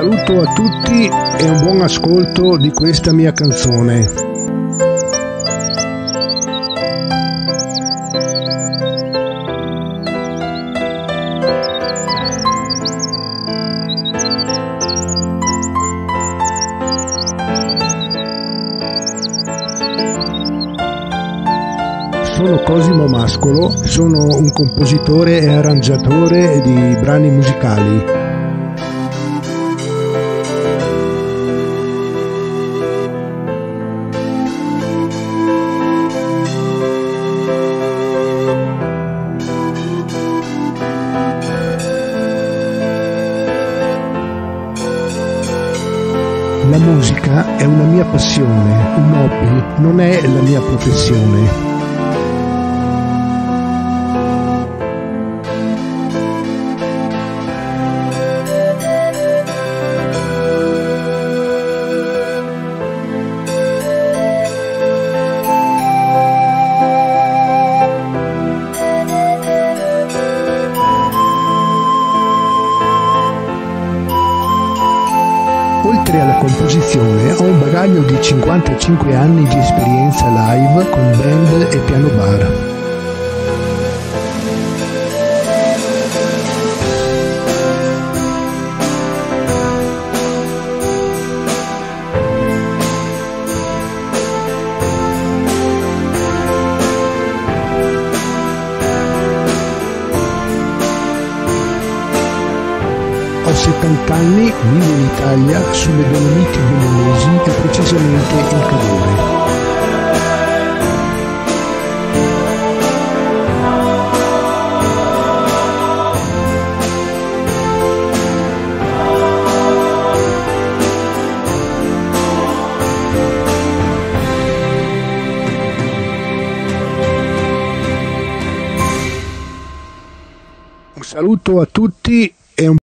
saluto a tutti e un buon ascolto di questa mia canzone. Sono Cosimo Mascolo, sono un compositore e arrangiatore di brani musicali. La musica è una mia passione, un hobby, non è la mia professione. Oltre alla composizione ho un bagaglio di 55 anni di esperienza live con band e piano bar. Ho 70 anni, vivo in Italia, sulle Dolomiti Bolognesi e precisamente in Cadore. Saluto a tutti